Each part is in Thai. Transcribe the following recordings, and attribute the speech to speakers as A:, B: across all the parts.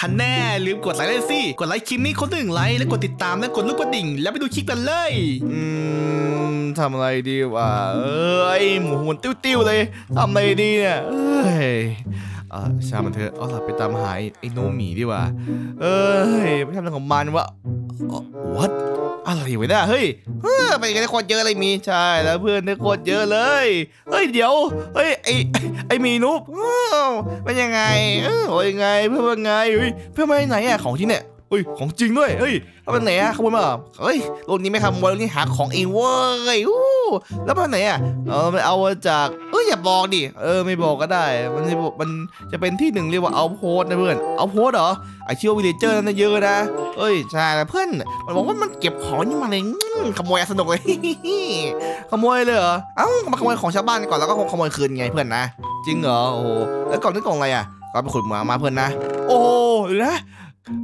A: ฮันแน่ ลืมกดไลค์เลยสิ กดไลค์คลิปนี้คนหนึ่งไลค์แล้วกดติดตามแล้วกดลูกกระดิ่ง แล้วไปดูคลิปกันเลย
B: อืมทำอะไรดีวะเอ้ยหมูหุ่นติ้วๆเลยทำอะไรดีเนี่ยเอ้ยเอ่าชามันเถอะเอาล่ะไปตามหาไอ้ไอ้โนหมีดีกว่า เอ้ยไปทำอะไรของมันวะ วัดอะไรวะเนี่ยเฮ้ยเฮ้ยไปกันได้โคตรเยอะเลยมีใช่แล้วเพื่อนได้โคตรเยอะเลยเฮ้ยเดี๋ยวเฮ้ยไอไอมีนุ๊กเป็นยังไงเออโอ้ยยังไงเพื่อนเป็นไงเฮ้ยเพื่อนมาไหนอะของที่เนี่ย เฮ้ยของจริงด้วยเฮ้ยเอาไปไหนอะขโมยมาเหรอเฮ้ยโลกนี้ไม่ขโมยโลกนี้หาของเองเว้ยอู้แล้วมาไหนอะเออมันเอามาจากเอ้ยอย่าบอกดิเออไม่บอกก็ได้ มันจะบอกมันจะเป็นที่หนึ่งเรียกว่าเอาโพสนะเพื่อนเอาโพสเหรอไอเชื่อวิลเลเจอร์นั่นนะเยอะนะเอ้ยใช่แล้วเพื่อนมันบอกว่ามันเก็บของนี่มาเลยอื้อขโมยอะสนุกเลยขโมยเลยเหรอเอ้ามาขโมยของชาวบ้านก่อนแล้วก็ขโมยคืนไงเพื่อนนะจริงเหรอโอ้โหแล้วกล่องนี้กล่องอะไรอะก็ไปขุดมามาเพื่อนนะ โอ้โหเดี๋ยวนะ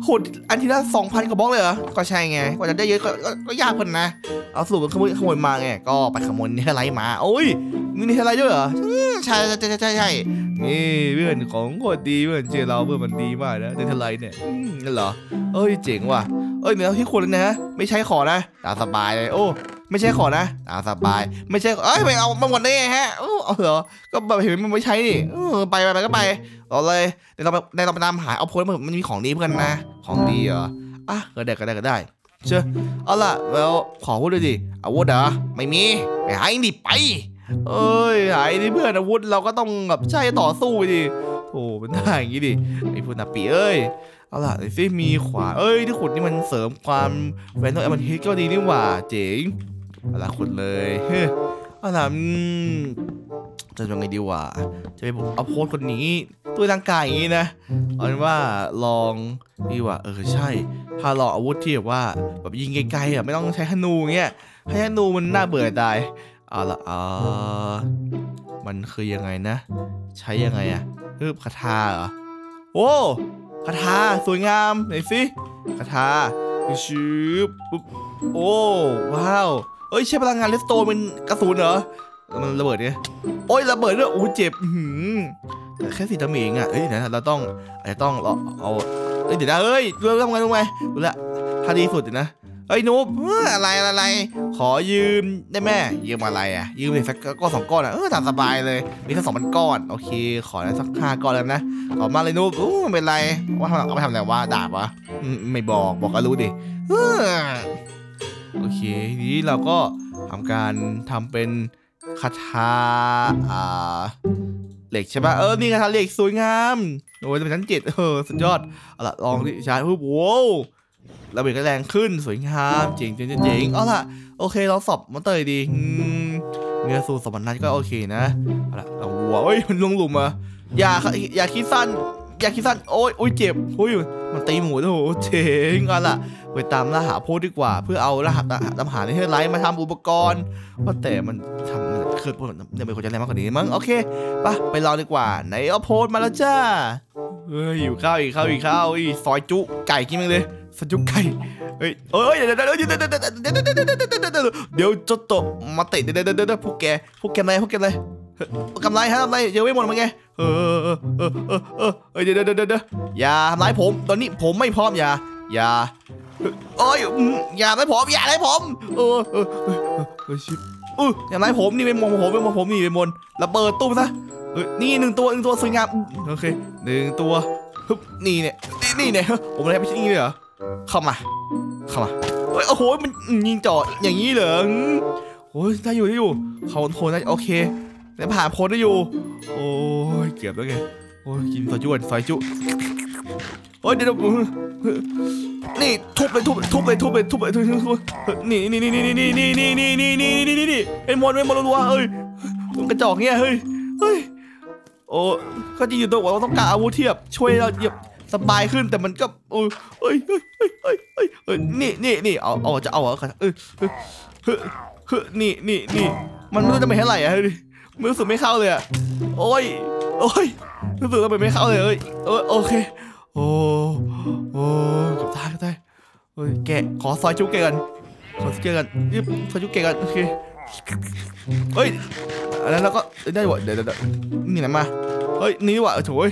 B: ขุดอันทีละสองพันกระบอกเลยเหรอ ก็ใช่ไง กว่าจะได้เยอะก็ยากเพิ่นนะ เอาสรุปมันขโมยขโมยมาไง ก็ไปขโมย netherite มา โอ้ยมี netherite ด้วยเหรอ ใช่ใช่ใช่ใช่นี่เพื่อนของโคตรดีเพื่อนเจอเราเพื่อนมันดีมากนะ netherite เนี่ยนั่นเหรอ เอ้ยเจ๋งว่ะ เอ้ยเดี๋ยวที่ขุดเลยนะ ไม่ใช่ขอนะ ตามสบายเลย โอ้ไม่ใช่ขอนะตามสบาย ไม่ใช่ เอ้ยไปเอามาหมดได้ไงฮะโอ้เอาเหรอ ก็แบบเห็นมันไม่ใช่นี่ไปไปไปก็ไป เอาเลยเดี๋ยวเราไปเดี๋ยวเราไปตามหาเอาโพสต์มันมีของดีเพื่อนนะ ของดีเหรออะก็ได้ก็ได้ก็ได้เชื่อเอาล่ะแล้วขอพูดด้วยดิอาวุธเหรอไม่มีไปหาอินดิไป เอ้ยหายดิเพื่อนอาวุธเราก็ต้องแบบใช้ต่อสู้ไปดิโอ้เป็นได้อย่างงี้ดิไอ้พวกนาปีเอ้ยเอาล่ะไอ้ซิมีขวานเอ้ยที่ขุดนี่มันเสริมความแวนโนแอมันฮิตก็ดีนี่หว่าเจ๋งเอาล่ะขุดเลยเฮ้ยเอาล่ะอืมจะยังไงดีวะจะไปบอกเอาโพสคนนี้ตัวร่างกายอย่างนี้นะเอาเป็นว่าลองดีว่าเออใช่ถ้าลองอาวุธที่แบบว่าแบบยิงไกลๆอะไม่ต้องใช้ธนูเงี้ยให้ธนูมันน่าเบื่อตายเอาละอ่ามันคือยังไงนะ ใช้ยังไงอะฮึบคาถาเหรอโอ้คาถาสวยงามไหนสิคาถาชืบปุ๊บโอ้ว้าว เอ้ยใช้พลังงานเลสโตเป็นกระสุนเหรอมันระเบิดเนี่ยโอ้ยระเบิดด้วยโอ้เจ็บหือแค่สีดำเองอะเอ้ยเดี๋ยวนะเราต้องอาจจะต้องเราเอาเอ้ยเดี๋ยวนะเอ้ยเรื่องทำไงรู้ไหมรู้ละถ้าดีสุดนะเอ้ยนุ๊บอะไรอะไร ขอยืมได้ไหมยืมอะไรอะ ยืมเลยสักก้อนสองก้อนอะเออตามสบายเลย มีแค่สองพันก้อน โอเค ขอนะสักห้าก้อนแล้วนะ ขอมาเลยนุ๊บอู้ไม่เป็นไร ว่าทำเอาไปทำอะไรวะดาบวะไม่บอกบอกก็รู้ดิ โอเคทีนี้เราก็ทำการทำเป็นคาถาอ่าเหล็กใช่ปะเออนี่กระทะเหล็กสวยงามโอ้ยเป็นชั้นเจ็ดเออสุดยอดเอาละลองดิชาร์จปุ๊บโว้ระเบิดก็แรงขึ้นสวยงามเจ๋งเจ๋งเจ๋งเจ๋งเอาละโอเคเราสอบมอนเตอร์ดีเนื้อสูตรสมรรถนะก็โอเคนะเอาละเราวัวเอ้ยมันลงหลุมอะอย่าอย่าคิดสั้น ยากิสันโอ้ยโอ้ยเจ็บโอ้ยมันตีหมูโอ้โหเจ๋งอะล่ะไปตามรหัสโพวดีกว่า เพื่อเอารหัสตาหาในเทอร์ไลท์มาทำอุปกรณ์ ว่าแต่มันทำเคลื่ดโพดเนี่ยเป็นคนใจแรงมากกว่านี้มั้งโอเคปะไปลองดีกว่าไหนเอาโพดมาแล้วจ้าเฮ้ยอยู่ข้าวอีกข้าวอีกข้าวอีซอยจุไก่กินมั้งเลยสจุไก่เฮ้ยเอ้ยเดี๋ยวเดี๋ยวเดี๋ยวเดี๋ยวเดี๋ยวเดี๋ยวเดี๋ยวจะตบมาเตะเดี๋ยวเดี๋ยวเดี๋ยวพวกแกพวกแกอะไรพวกแกอะไรกำไรฮะกำไรเยอะไม่หมดมั้งไง เออเออเออเออเออเออเดี๋ยวเดี๋ยวเดี๋ยวเดี๋ยวอย่าทำร้ายผม ตอนนี้ผมไม่พร้อมอย่าอย่าโอ้ยอย่าทำร้ายผมอย่าทำร้ายผมเออเออเออเออชิบอุ้ยอย่างไรผมนี่เป็นมงผมเป็นมงผมนี่เป็นมนระเบิดตุ้มซะเอ้ยนี่หนึ่งตัวหนึ่งตัวสวยงามโอเคหนึ่งตัวฮึบนี่เนี่ยนี่เนี่ยผมอะไรไปที่นี่เลยเหรอเข้ามาเข้ามาเฮ้ยโอ้โหมันยิงจ่ออย่างนี้เหรอโอ้ยได้อยู่ได้อยู่เขาโทนได้โอเค แต่ผ่านโพนได้อยู่ โอ้ยเกือบแล้วไงโอ้ยกินซอยจุ่นซอยจุโอ้ยเดี๋ยวเดี๋ยวนี่ทุบเลยทุบทุบเลยทุบเลยทุบเลยทุบทุบทุบนี่นี่นี่นี่นี่นี่นี่นี่นี่นี่นี่นี่นี่ไอ้มอนไอ้มอนรัวเอ้ยมันกระจอกเงี้ยเฮ้ยเฮ้ยโอ้ก็จริงอยู่ตัวว่าต้องการอาวุธเทียบช่วยเราเหยียบสบายขึ้นแต่มันก็โอ้ยเฮ้ยเฮ้ยเฮ้ยเฮ้ยเฮ้ยเฮ้ยนี่นี่นี่เอาเอาจะเอาเหรอเออเฮ้ยเฮ้ยเฮ้ยนี่นี่นี่มันไม่รู้จะไปเท่าไหร่อะเฮ้ย มือรู้สึกไม่เข้าเลยอะโอ้ย โอ้ย รู้สึกว่าไปไม่เข้าเลยเอ้ยเออโอเค โอ้โอ้กับตายกับตายเฮ้ยแกะขอซอยจุ๊กแกกันขอซอยจุ๊กแกกันรีบซอยจุ๊กแกกันโอเคเฮ้ยอันนั้นแล้วก็ได้วะเดี๋ยวเดี๋ยวเดี๋ยวนี่ไหนมาเฮ้ยนี่วะโถ่เว้ย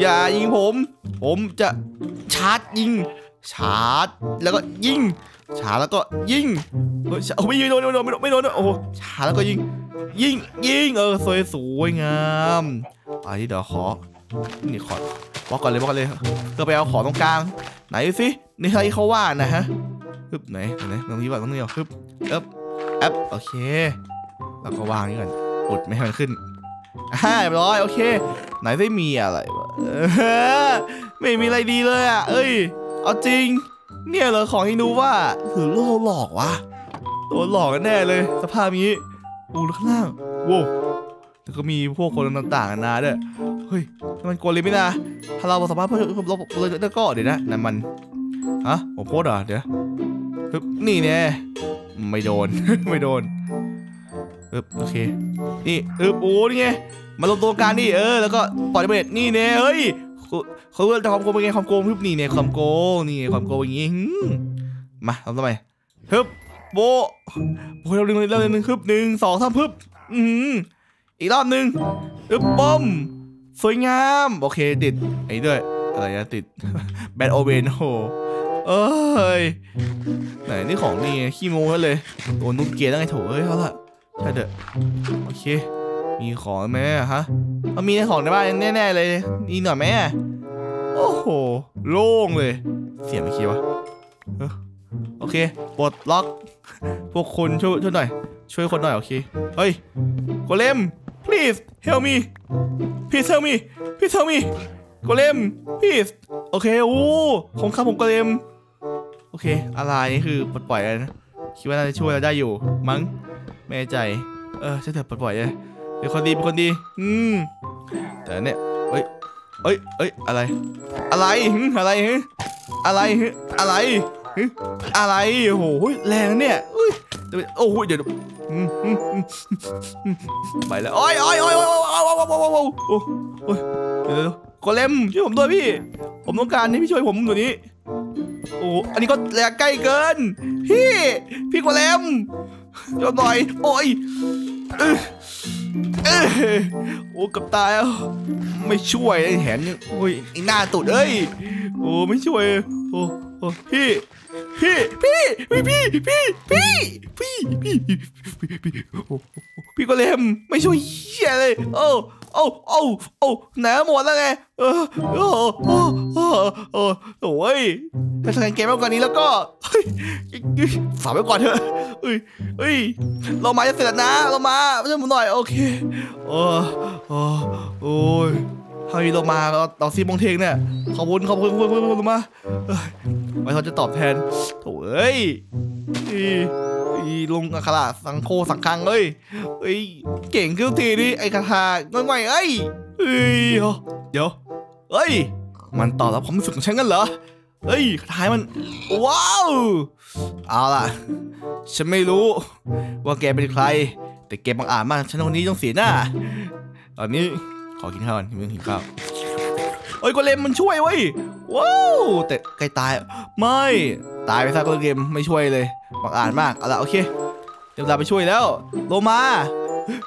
B: อย่ายิงผม ผมจะชาร์จยิง ชาร์จแล้วก็ยิง ชาแล้วก็ยิงเฮ้ยชาโอ้ไม่ยิงโดนไม่โดนไม่โดนไม่โดนโอ้โหชาแล้วก็ยิง ยิงยิงเออสวยสวยงามอันนี้เดี๋ยวขอนี่ขอบอกก่อนเลยบอกก่อนเลยเพื่อไปเอาของตรงกลาง ไหนสิในที่เขาว่านะฮะฮึบไหนไหนตรงนี้ก่อนตรงนี้ก่อนฮึบเอ๊บแอปโอเคแล้วก็วางนี่ก่อนอุดไม่ให้มันขึ้นอ่าเรียบร้อยโอเค ไหนได้มีอะไรวะไม่มีอะไรดีเลยอะเอ้ยเอาจริง เนี่ยเหรอของที่นูว่าหรือโลหลอกวะโดนหลอกแน่เลย สภาพนี้อู้ข้างล่างโว้แล้วก็มีพวกคนต่างๆนานาด้วยเฮ้ยนั่นมันโกเลมไม่นาถ้าเราสามารถเพิ่มเราเลยแล้วก็เดี๋ยวนะนั่นมันฮะผมโพสต์เหรอเดี๋ยวนี่แน่ไม่โดนไม่โดนฮึบโอเคนี่ฮึบโอ้นี่ไงมาลงตัวกันนี่เออแล้วก็ปล่อยระเบิดนี่เนี่ยเฮ้ย เขาเขาจะความโกงเป็นไงความโกงฮึบนี่เนี่ยความโกงนี่ความโกงอย่างงี้มาทำทำไมฮึบโบโบเราหนึ่งเราหนึ่งฮึบหนึ่งสองสามฮึบอืมอีกรอบหนึ่งฮึบบอมสวยงามโอเคติดไอ้ด้วยอะไรนะติดแบนโอเบนโหเอ้ยไหนนี่ของนี่ขี้โม้เลยโดนนุ่มเกียร์ตั้งไงโถเอ้ยเอาละใช่เด้อโอเค มีของไหมฮะ มันมีของในบ้านแน่ๆเลยนี่หน่อยไหมอะโอ้โห โล่งเลย เสียงไม่คิดวะโอเคปลดล็อก พวกคุณช่วยช่วยหน่อย ช่วยคนหน่อยโอเค เฮ้ยโกเลม please help me please help me please help me โกเลม please โอเคโอ้ของข้าผมโกเลม โอเค อะไรนี่คือปลดปล่อยนะ คิดว่าน่าจะช่วยเราได้อยู่ มั้งไม่ใจ เออใช่เถอะปลดปล่อยเลย เป็นคนดีเป็นคนดี อืมแต่เนี่ยเอ้ยเอ้ยเอ้ยอะไร อะไรหึอะไรหึอะไรหึอะไรหึอะไรโอ้โหเฮ้ยแรงนะเนี่ยอุ้ยเดี๋ยวโอ้โหเดี๋ยวอืมอืมอืมอืมไปแล้วโอ้ยโอ้ยโอ้ยโอ้ยโอ้ยโอ้ยโอ้ยโอ้ยโอ้ยโอ้ยโอ้ยเดี๋ยวเดี๋ยวโกเลมช่วยผมด้วยพี่ ผมต้องการให้พี่ช่วยผมตัวนี้ โอ้โหอันนี้ก็แรงใกล้เกิน พี่ พี่โกเลมช่วยหน่อยโอ้ยเออเอ้ย โอ้กับตายแล้วไม่ช่วยไอ้แหนยังโอ้ยไอ้หน้าตุดเอ้ยโอ้ไม่ช่วยโอ้โอ้พี่ พี่พี่พี่พี่พี่พี่พี่พี่พี่พี่ก็เลมไม่ช่วยเหี้ยเลยโอ้โอ้โอ้โอ้ไหนหมดแล้วไงเออโอ้โอ้โอ้โอ้โอ้ยถ้าทำเกมมากกว่านี้แล้วก็ฝากไว้ก่อนเถอะเฮ้ยเฮ้ยเรามาจะเสร็จนะเรามาช่วยผมหน่อยโอเคโอ้โอ้โอ้ย ถ้ามีเรมาเราเราซีมงเทงเนี่ยขอบคุณขอบคุณขอบคุณขอบคุณมาไว้เขาจะตอบแทนโถ่เอ้ยอีอีลงอัคระสังโคสังคังเอ้ยเอ้ยเก่งขึ้นทีนี่ไอ้คาถาง่อยๆเอ้ยเอ้ยเดี๋ยวเอ้ย มันตอบรับความรู้สึกของฉันกันเหรอเฮ้ยคาถามัน ว้าว เอาล่ะ ฉันไม่รู้ ว่าแกเป็นใคร แต่แกบังอาจมากฉันคนนี้ต้องเสียหน้า ตอนนี้ ขอกินข้าวก่อนเพิ่งกินข้าวเอ้ยโกเลมมันช่วยเว้ยว้าวแต่ใกล้ตายไม่ตายไปซะโกเลมไม่ช่วยเลยบังอาจมากเอาละโอเคเดี๋ยวเราไปช่วยแล้วโลมา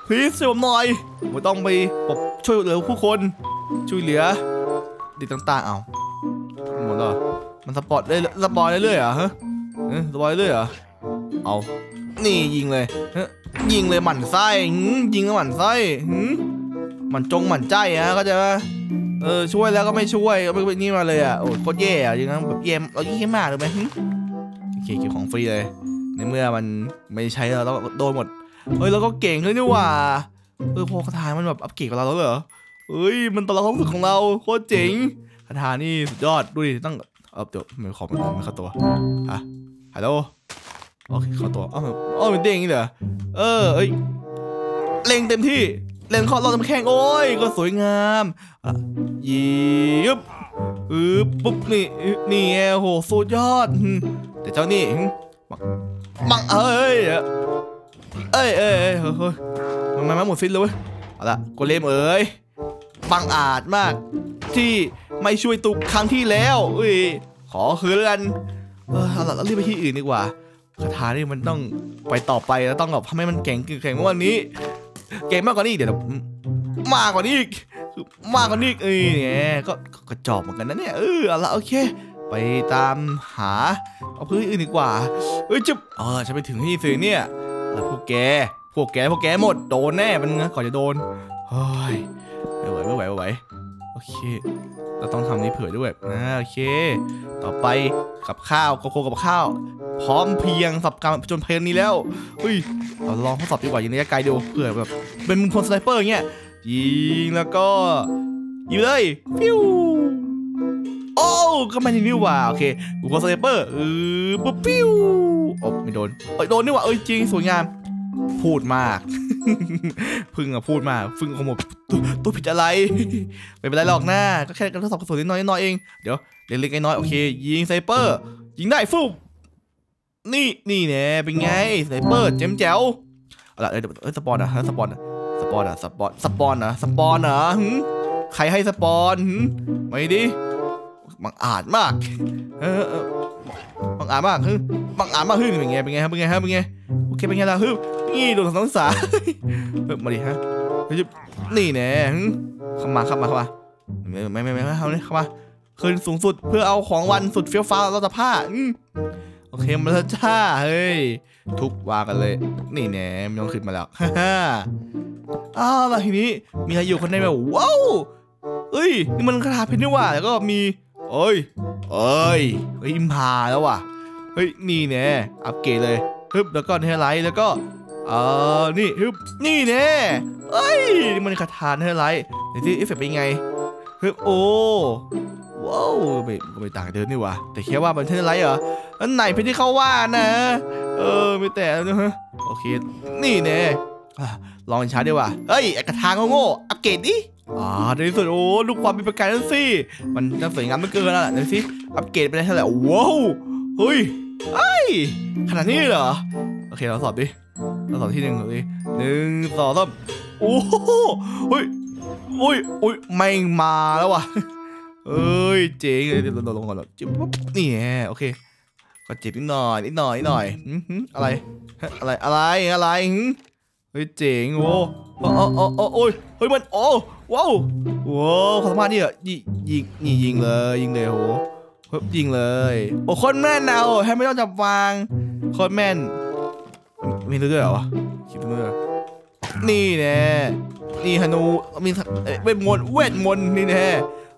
B: พีซช่วยผมหน่อยผมต้องไปปกช่วยเหลือผู้คนช่วยเหลือดีต่างๆเอาหมดแล้วมันสปอร์ตได้สปอร์ตเรื่อยๆเหรอฮะสปอร์ตเรื่อยๆเหรอเอานี่ยิงเลยเฮ้ยยิงเลยหมั่นไส้ยิงแล้วหมั่นไส้ มันจงหมันใจฮะก็จะเออช่วยแล้วก็ไม่ช่วยไม่ไม่นี่มาเลยอะโอ้โคตรแย่อะจริงๆแบบแย่เราแย่มากเลยไหมโอเคเก็บของฟรีเลย ในเมื่อมันไม่ใช้เราต้องโดนหมดเฮ้ยเราก็เก่งขึ้นนี่หว่าเออพอคาถามันแบบอัปเกรดกับเราแล้วเหรอเฮ้ยมันตลอดความรู้สึกของเราโคตรเจ๋งคาถานี่สุดยอดดูดิตั้งเออเดี๋ยวไม่ขอม่ขอไม่เข้าตัวฮะฮัลโหลโอเคเข้าตัวอ้าวอ้าวเป็นเด้งอย่างนี้เหรอเออเอ้ยเล็งเต็มที่ เล็งเข้ารอบน้ำแข็งโอ้ย ก็สวยงามอะยิบอึบปุ๊บนี่นี่ไงโหสุดยอด แต่เจ้านี่มบังเอ้ยเอ้ยเอ้ยเอ้ยเฮ้ยเฮ้ยมันมาหมดสิ้นเลยเว้ยเอาละโกเลมเอ้ยบังอาจมาก ที่ไม่ช่วยตุกครั้งที่แล้วอุ้ยขอคืนล้วกันเอาละเรารีบไปที่อื่นดีกว่าคาถานี่มันต้องไปต่อไปแล้วต้องแบบทำให้มันแข็งแข็งเมากกว่านี้ เก่งมากกว่านี้เดี๋ยวมากกว่านี้อีกมากกว่านี้อีกเอ้ยเนี่ยก็กระจอกเหมือนกันนะเนี่ยเออเอาละโอเค ไปตามหาเอาพื้นอื่นดีกว่าเอ้ยจุ๊บเออฉันไปถึงที่สิเนี่ยแล้วพวกแกพวกแกพวกแกหมดโดนแน่มันนะก่อนจะโดนเฮ้ยไม่ไหวไม่ไหวไม่ไหวโอ เค เราต้องทำนี้เผื่อด้วยนะโอเค ต่อไปกับข้าวโกโก้กับข้าว พร้อมเพียงสับการจนเพลงนี้แล้วเฮ้ยเราลองทดสอบดีกว่ายิงระยะไกลดูเผื่อแบบเป็นมุมพลสไนเปอร์อย่างเงี้ยยิงแล้วก็ยิงเลยฟิวโอ้ก็ไม่นี่นี่ว่าโอเคมุมพลสไนเปอร์เออปุ๊บฟิวโอ้ไม่โดนเอ้ยโดนนี่ว่าเอ้ยจริงสวยงามพูดมาก พึ่งอะพูดมาพึ่งคงบอกตัวตัวผิดอะไรไม่เป็นไรหรอกนะก็แค่การทดสอบกระสุนนิดน้อยนิดน้อยเองเดี๋ยวเล็กๆน้อยๆโอเคยิงไซเปอร์ ยิงได้ฟุบนี่นี่แน่เป็นไงไซเปอร์เจ๋มแจ๋วเอาละเอ้ยเดี๋ยวสปอนอะฮะสปอนอะสปอนอะสปอนสปอนอะสปอนอะใครให้สปอนไม่ดิบังอาจมากเออบังอาจมากฮึบังอาจมากฮึเป็นไงเป็นไงครับเป็นไงครับเป็นไง อเคเป็นไงล่ะฮึนี่โดนสองสาเฮ้ยมาดิฮะเฮ้ยนี่แน่หึเข้ามาเข้ามาเข้ามาไม่ไม่ไม่ไม่ไม่เข้าเลยเข้ามาคืนสูงสุดเพื่อเอาของวันสุดเฟี้ยวฟ้าวเราจะผ้าอืมโอเคมาแล้วจ้าเฮ้ยทุกวากันเลย นี่แน่ไม่ต้องขึ้นมาแล้วฮ่าฮ่าอ้าวแล้วทีนี้มีใครอยู่คนในแบบว้าวเอ้ยนี่มันคาถาเพชรนี่หว่าแล้วก็มีเอ้ยเอ้ยเฮ้ยอิมพาแล้วว่ะเฮ้ยนี่แน่อัปเกรดเลย ฮึบแล้วก็เทไลท์แล้วก็เออนี่ฮึบนี่แน่เอ้ยนี่มันคาถาเท่าไรไหนที่เอฟเฟกต์เป็นไงฮึบโอ้ว้าวไม่ไม่ต่างเดิมนี่ว่าแต่แค่ว่ามันเท่าไรเหรออันไหนเพชรที่เขาว่านะ เออไม่แต่แล้วนะฮะโอเค นี่แน่ลองช้าดีกว่าเอ้ยไอ้กระทางโง่ๆอัปเกรดดิอ่าในที่สุดโอ้ลูกความเป็นประกายนั่นสิ มันจะสวยงามไม่เกินแล้วล่ะเดี๋ยวสิอัปเกรดไปได้เท่าไหร่ว้าวเฮ้ย เอ้ย ขนาดนี้เหรอ โอเคเราสอบดิ เราสอบที่หนึ่งดิหนึ่งสองสามโอ้โหเฮ้ยอุ้ยอุ้ยไม่มาแล้วว่ะเอ้ยเจ๋งเลยเดี๋ยวเราลงก่อนเราจิ๊บนี่โอเคก็เจ็บนิดหน่อยนิดหน่อยนิดหน่อยอะไรอะไรอะไรอะไรเฮ้ยเจ๋งโอ้โอ้โอ้โอ้โอ้ยเฮ้ยมันโอ้ว้าวว้าวความสามารถนี่อะยิงยิงนี่ยิงเลยยิงเลยโห เฮ้ยยิงเลย โอ้คนแม่นนะโอ้แทบไม่ต้องจับวางโคนแม่น มีด้วยเหรอวะคิดด้วยเหรอนี่แน่นี่ฮานูมีเอ้ยเวทมนต์เวทมนต์นี่แน่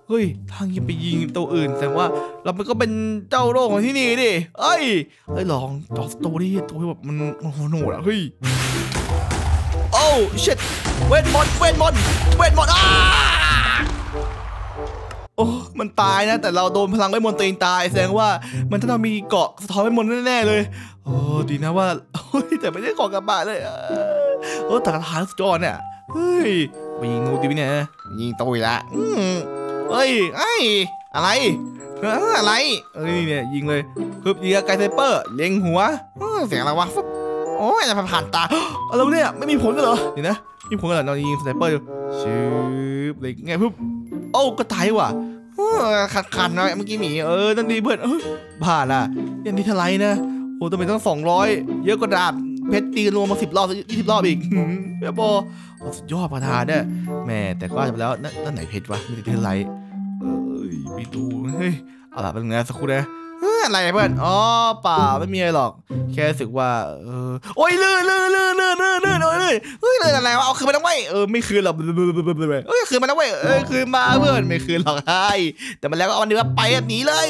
B: เฮ้ย ทางยังไปยิงตัวอื่น แสดงว่าเรามันก็เป็นเจ้าโลกของที่นี่ดิ เอ้ย เอ้ยลองต่อตัวดิตัวที่แบบมันมันโหดอะเฮ้ย โอ้ชิตเวทมนต์เวทมนต์เวทมนต์อ้า โอ้มันตายนะ แต่เราโดนพลังเวทมนต์ตัวเองตาย แสดงว่ามันต้องมีเกาะสะท้อนเวทมนต์แน่ๆเลย โอ้ดีนะว่าเฮ้ยแต่ไม่ได้ของกลับบ้านเลยเออโอ้แต่กระถางสุดยอดเนี่ยเฮ้ยไปยิงงูดีไหมเนี่ยยิงตุยละอืมเฮ้ยไอ้ยอะไรเอออะไรเอ้ยนี่เนี่ยยิงเลยปึ๊บยิงกับไกด์ไซเปอร์เล็งหัวเออเสียงอะไรวะฟึบโอ้ยจะผ่านตาอะไรวะเนี่ยไม่มีผลกันเหรอเดี๋ยวนะมีผลกันเหรอนอนยิงสไนเปอร์อยู่ชืบเลยไงปึ๊บโอ้ก็ตายว่ะเออ ขัดขันนะเมื่อกี้หมีเออนั่นดีเพื่อนเออบ้าล่ะยันที่ทลายนะโอ้ทำไมต้องสองร้อยเยอะกว่าดาบเพชรตีรวมมาสิบรอบยี่สิบรอบอีกหืมแม่บอโอ้สุดยอดประธานเนี่ยแม่แต่ก็จบแล้วนั่นไหนเพชรวะไม่ได้ที่ทลายเอ้ยไปดูเฮ้ยเอาล่ะเป็นไงสักครู่นะ อะไรเพื่อน อ๋อเปล่าไม่มีอะไรหรอก แค่รู้สึกว่า เออ โอ้ยลื่นลื่นลื่นลื่นลื่นลื่นโอ้ยลื่นเฮ้ยลื่นอะไรวะ เอาคืนมาแล้วเว้ย เออไม่คืนหรอกเอ้ยคืนมาแล้วเว้ย เออคืนมาเพื่อนไม่คืนหรอกไอ้แต่มันแล้วก็เอาวันนี้ว่าไปแบบนี้เลย